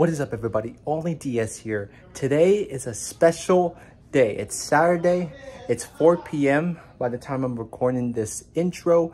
What is up everybody? Only DS here. Today is a special day. It's Saturday. It's 4 p.m. by the time I'm recording this intro.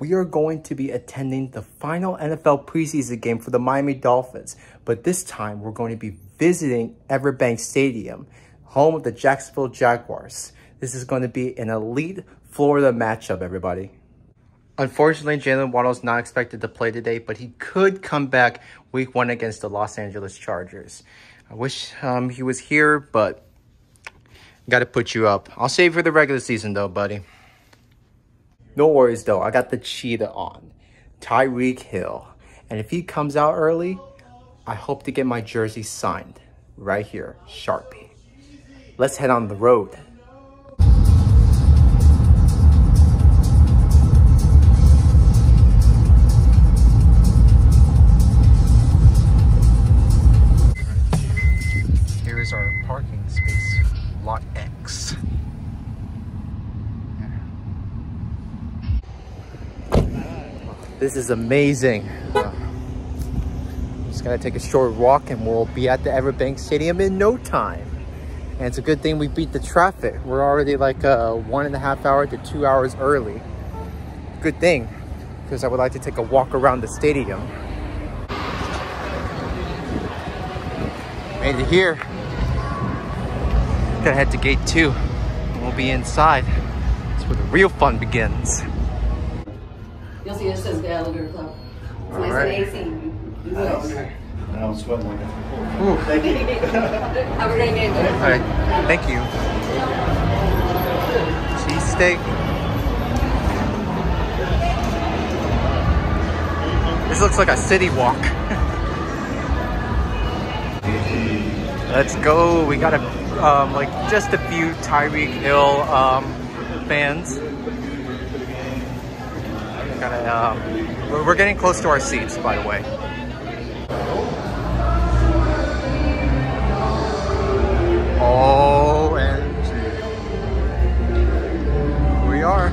We are going to be attending the final NFL preseason game for the Miami Dolphins. But this time we're going to be visiting Everbank Stadium, home of the Jacksonville Jaguars. This is going to be an elite Florida matchup, everybody. Unfortunately, Jaylen Waddle's not expected to play today, but he could come back week one against the Los Angeles Chargers. I wish um, he was here, but got to put you up. I'll save for the regular season, though, buddy. No worries, though. I got the cheetah on. Tyreek Hill. And if he comes out early, I hope to get my jersey signed. Right here, Sharpie. Let's head on the road. This is amazing. Uh, just gonna take a short walk and we'll be at the Everbank Stadium in no time. And it's a good thing we beat the traffic. We're already like uh, one and a half hour to two hours early. Good thing, because I would like to take a walk around the stadium. Made it here. Gonna head to gate two. and We'll be inside. That's where the real fun begins. You'll see it says Gallagher Club. It's nice right. and AC. Nice. I was sweating like that. Ooh. Thank you. Have a great day. All right, thank you. Cheesesteak. This looks like a city walk. Let's go. We got a um, like just a few Tyreek Hill um, fans. Um, we're, getting close to our seats, by the way. OMG. We are.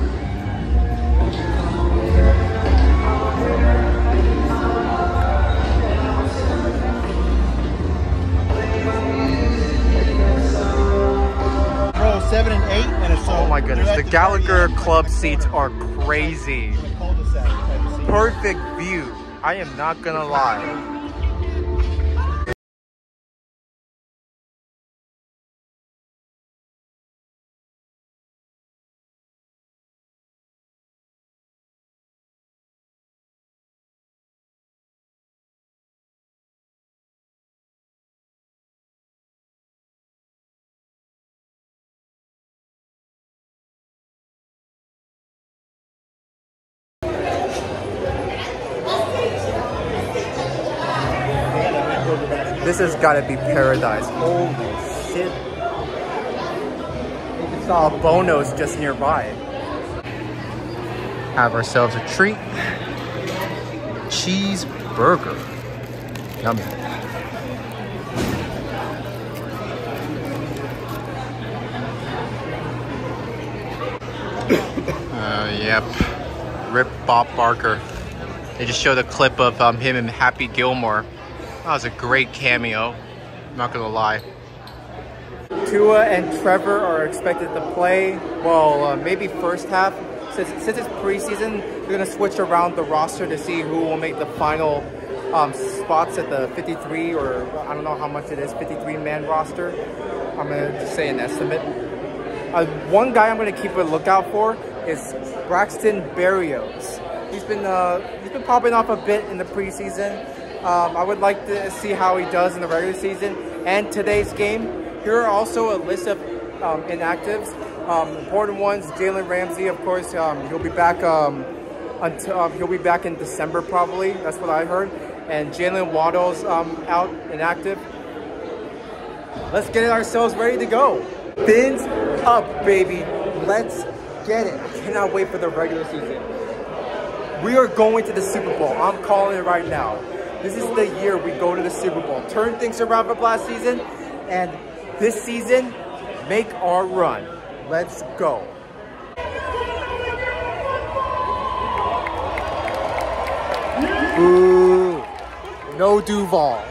Row seven and eight, and it's Oh my goodness, the Gallagher Club seats are crazy. Perfect view. I am not gonna lie. Has gotta be paradise. Holy shit. We saw Bono's just nearby. Have ourselves a treat. Cheeseburger. Yummy. Uh, yep. Rip Bob Barker. They just showed a clip of um, him and Happy Gilmore. That was a great cameo. I'm not gonna lie. Tua and Trevor are expected to play, well, uh, maybe first half. Since, since it's preseason, they're gonna switch around the roster to see who will make the final um, spots at the 53 or I don't know how much it is, 53 man roster. I'm gonna just say an estimate. Uh, one guy I'm gonna keep a lookout for is Braxton Berrios. He's been uh, he's been popping off a bit in the preseason. Um, I would like to see how he does in the regular season and today's game. Here are also a list of um, inactives. Um, important ones: Jalen Ramsey, of course. Um, he'll be back. Um, until um, he'll be back in December probably. That's what I heard. And Jaylen Waddle's um, out inactive. Let's get ourselves ready to go. Fins up, baby. Let's get it. I cannot wait for the regular season. We are going to the Super Bowl. I'm calling it right now. This is the year we go to the Super Bowl. Turn things around from last season, and this season, make our run. Let's go. Boo. No Duval.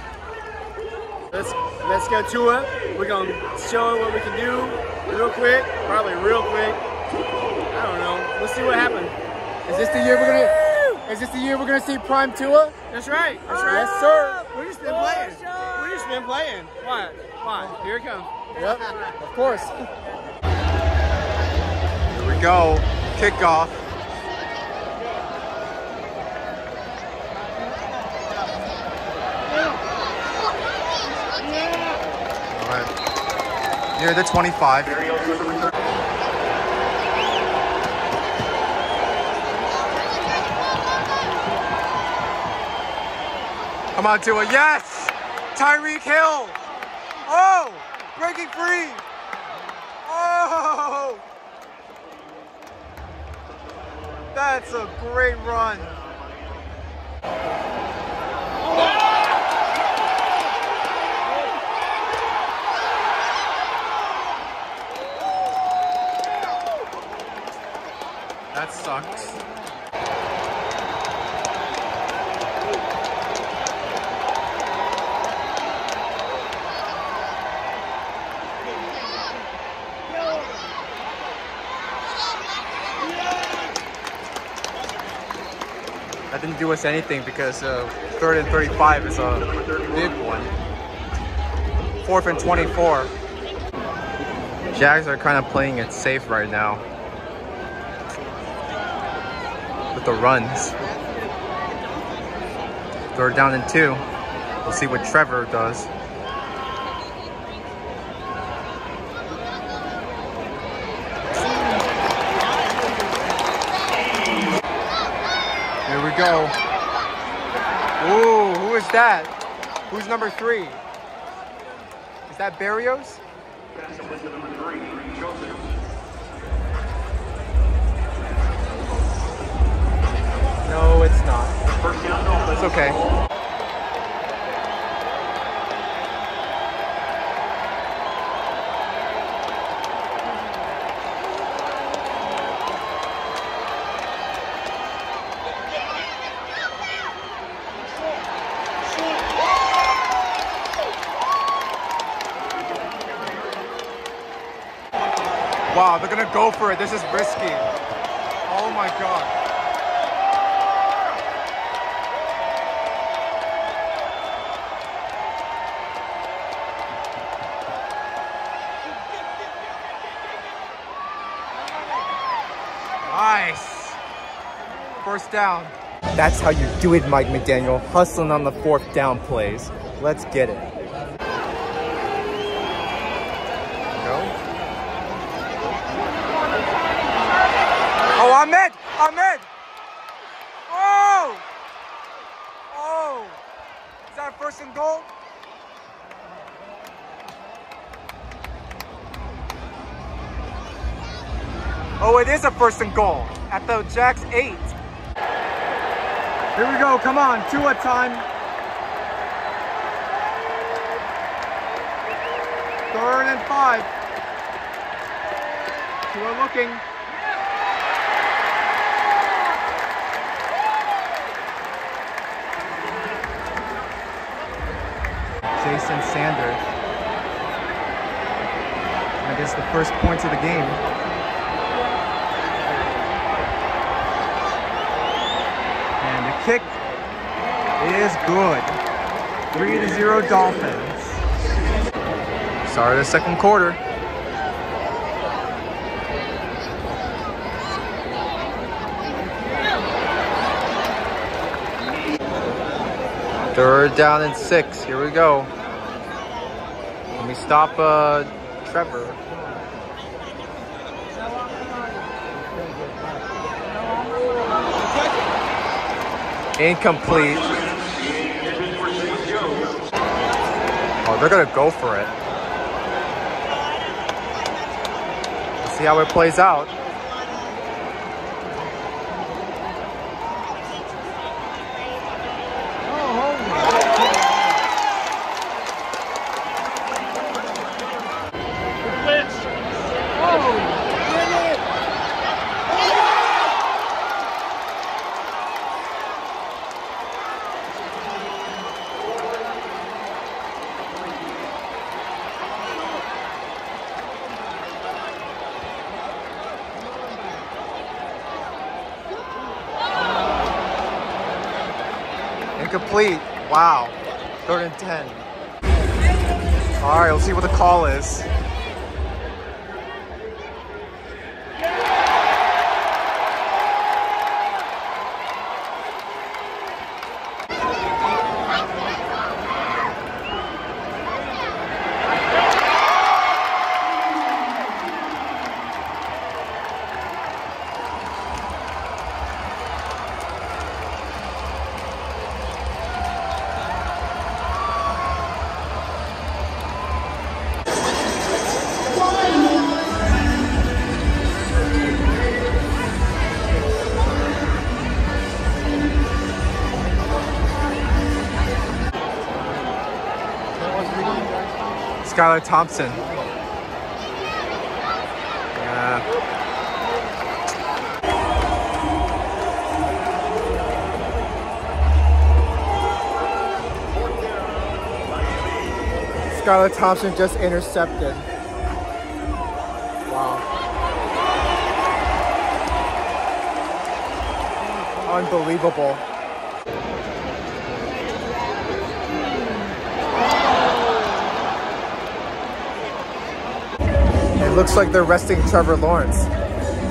Let's let's go to it. We're gonna show what we can do real quick, probably real quick. I don't know. We'll see what happens. Is this the year we're gonna? Is this the year we're gonna see Prime Tua? That's right. That's right. Yes, sir. We just been playing. We just been playing. What? What? Here it comes. Yep, of course. Here we go. Kickoff. All right. Near the 25. Come on, Tua. Yes! Tyreek Hill. Oh! Breaking free. Oh! That's a great run. That sucks. Us anything because uh, third and 35 is a big one. Fourth and 24. Jags are kind of playing it safe right now with the runs. Third down and two. We'll see what Trevor does. Go. Ooh, who is that? Who's number three? Is that Berrios? No, it's not. It's okay. Wow, they're gonna go for it. This is risky. Oh my god. Nice. First down. That's how you do it, Mike McDaniel. Hustling on the fourth down plays. Let's get it. Go. Ahmed! Ahmed! Oh! Oh! Is that a first and goal? Oh, it is a first and goal at the Jacks 8. Here we go, come on, two at time. Third and five. Two are looking. Jason Sanders. I guess the first points of the game. And the kick is good. Three to zero Dolphins. Start of the second quarter. Third down and six. Here we go. Stop uh, Trevor. Incomplete. Oh, they're gonna go for it. Let's see how it plays out. Incomplete. Wow. Third and 10. All right, let's see what the call is. Skylar Thompson. Yeah. Skylar Thompson just intercepted. Wow. Unbelievable. Looks like they're resting Trevor Lawrence.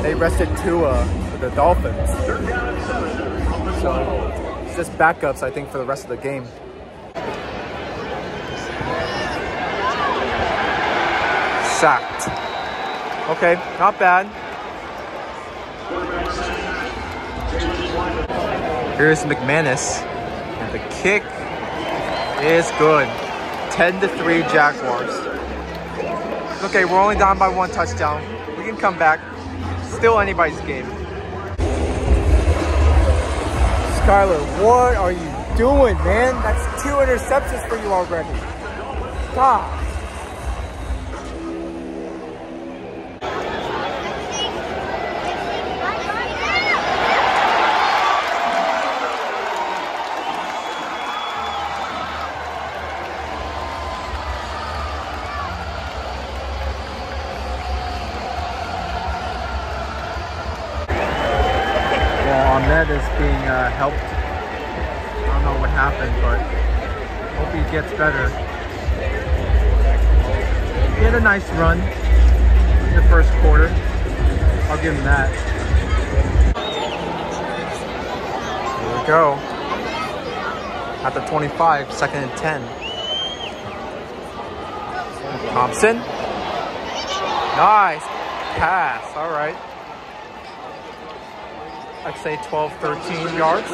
They rested Tua for the Dolphins. So it's just backups, I think, for the rest of the game. Sacked. Okay, not bad. Here's McManus. And the kick is good. 10 to 3 Jaguars. Okay, we're only down by one touchdown. We can come back. Still anybody's game. Skylar, what are you doing, man? That's two interceptions for you already. God. Run in the first quarter. I'll give him that. Here we go. At the 25, second and 10. Thompson. Nice pass. All right. I'd say 12, 13 yards.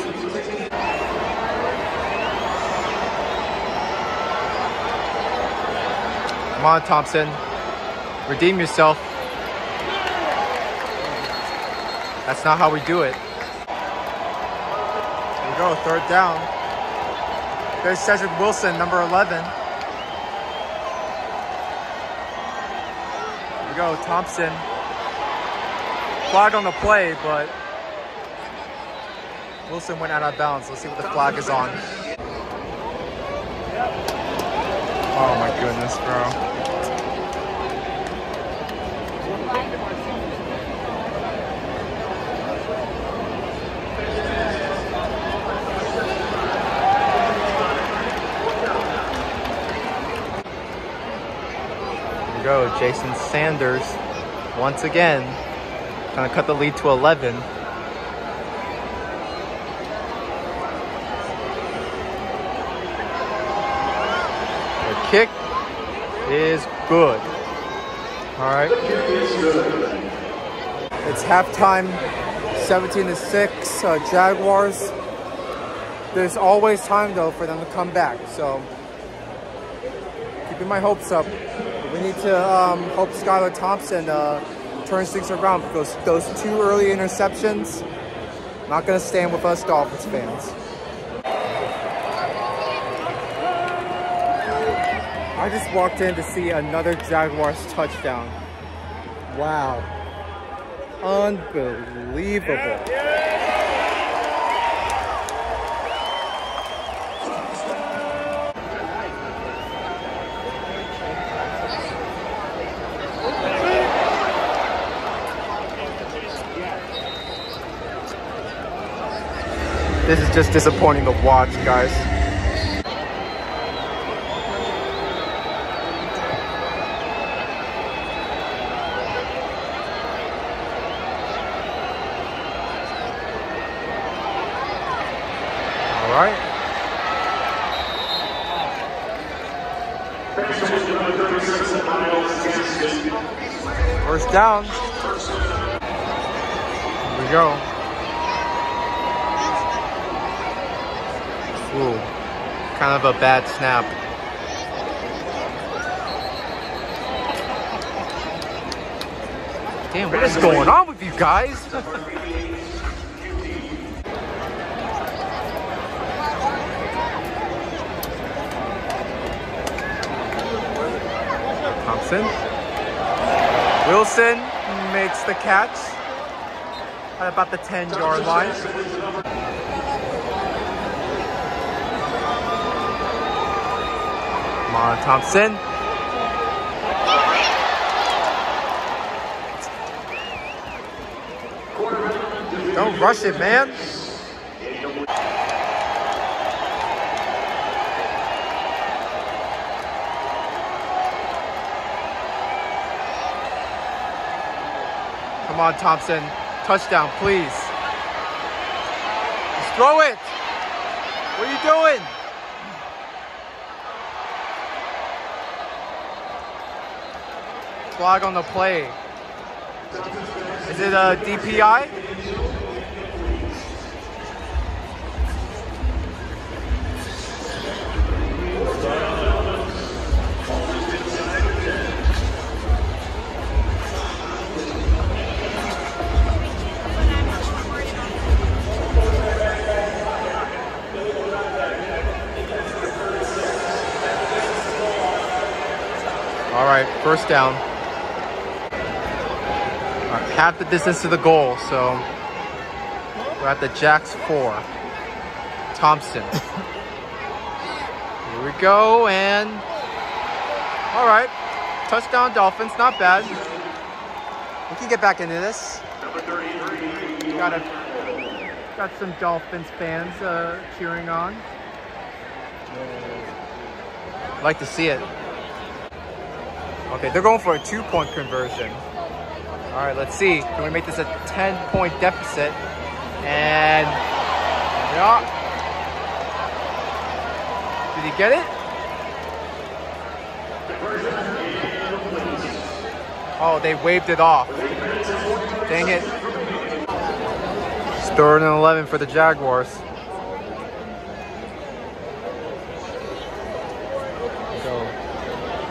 Come on, Thompson. Redeem yourself. That's not how we do it. Here we go, third down. There's Cedric Wilson, number 11. Here we go, Thompson. Flag on the play, but Wilson went out of bounds. Let's see what the flag is on. Oh my goodness, bro. Jason Sanders once again trying to cut the lead to 11. The kick is good. All right. It's halftime, 17 to 6, uh, Jaguars. There's always time though for them to come back, so keeping my hopes up. Need to um, hope Skylar Thompson uh, turns things around because those two early interceptions, not gonna stand with us Dolphins fans. I just walked in to see another Jaguars touchdown. Wow. Unbelievable. This is just disappointing to watch, guys. All right. First down. Here we go. Ooh, kind of a bad snap. Damn, what is going on with you guys? Thompson. Wilson makes the catch at about the 10 yard line. On, Thompson. Don't rush it, man. Come on, Thompson. Touchdown, please. Just throw it. What are you doing? Flag on the play. Is it a DPI? All right, first down. Half the distance to the goal, so we're at the Jacks four. Thompson. Here we go, and all right, touchdown Dolphins, not bad. We can get back into this. Got a, got some Dolphins fans uh, cheering on. Like to see it. Okay, they're going for a two-point conversion. All right, let's see. Can we make this a 10-point deficit? And yeah. Did he get it? Oh, they waved it off. Dang it. It's third and 11 for the Jaguars.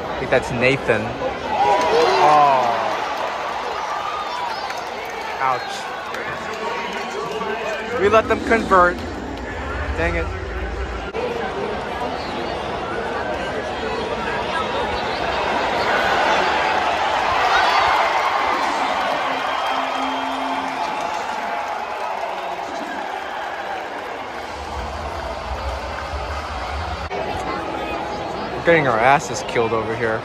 I think that's Nathan. Ouch. We let them convert. Dang it. We're getting our asses killed over here.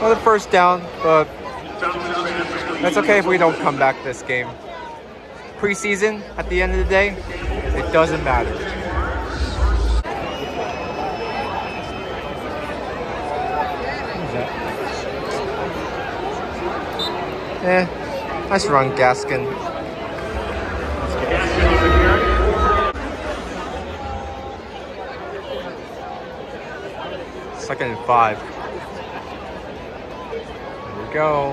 Well, the first down, but that's okay if we don't come back this game. Preseason, at the end of the day, it doesn't matter. Eh, nice run, Gaskin. Second and five. There we go.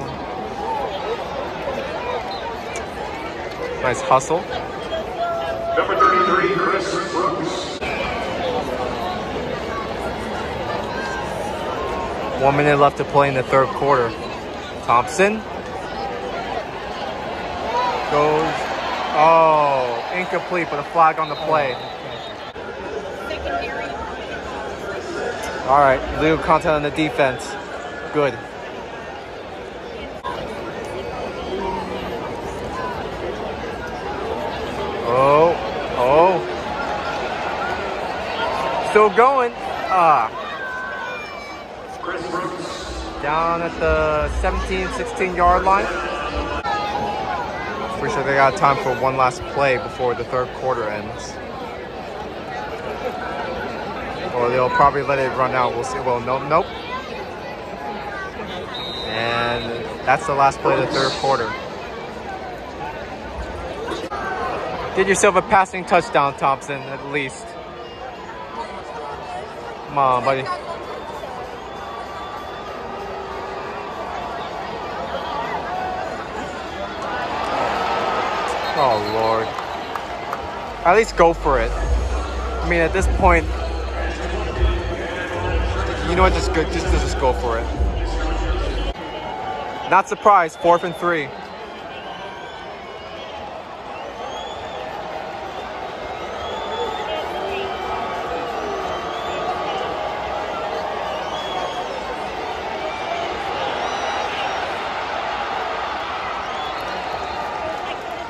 Nice hustle. Number 33, Chris Brooks. One minute left to play in the third quarter. Thompson goes. Oh, incomplete, but a flag on the play. All right, legal content on the defense. Good. Oh, oh. Still going. Ah. Down at the 17, 16 yard line. Pretty sure they got time for one last play before the third quarter ends. Or they'll probably let it run out. We'll see. Well, no, nope. And that's the last play of the third quarter. Get yourself a passing touchdown, Thompson, at least. Come on, buddy. Oh, Lord. At least go for it. I mean, at this point, you know what? Just go, just, just go for it. Not surprised. Fourth and three.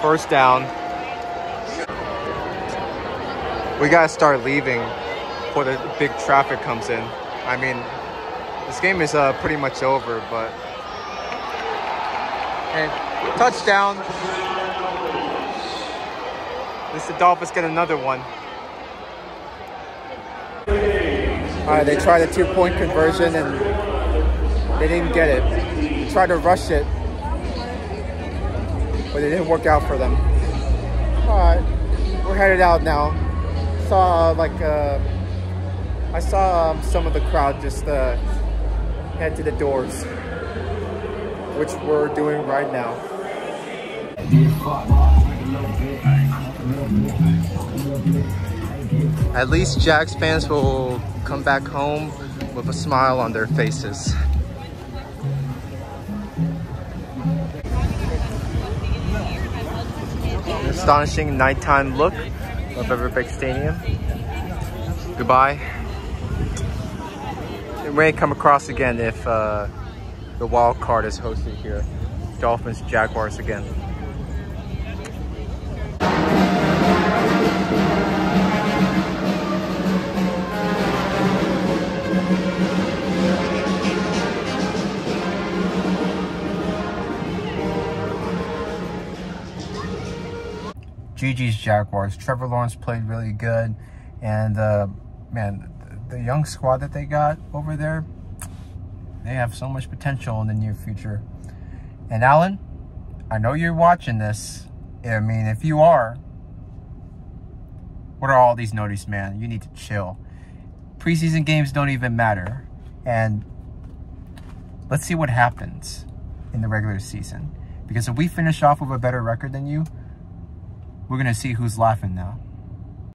First down. We gotta start leaving before the big traffic comes in. I mean, this game is uh, pretty much over, but touchdown. This the Dolphins get another one. All right, they tried a two-point conversion and they didn't get it. They tried to rush it, but it didn't work out for them. Right, we're headed out now. Saw like uh, I saw um, some of the crowd just uh, head to the doors, which we're doing right now. At least Jack's fans will come back home with a smile on their faces. Astonishing nighttime look of Everbank Stadium. Goodbye. It may come across again if uh, the wild card is hosted here. Dolphins, Jaguars again. GG's Jaguars. Trevor Lawrence played really good. And, uh, man, the young squad that they got over there, they have so much potential in the near future. And Alan, I know you're watching this. I mean, if you are, what are all these notice, man? You need to chill. Preseason games don't even matter. And let's see what happens in the regular season. Because if we finish off with a better record than you, we're going to see who's laughing now.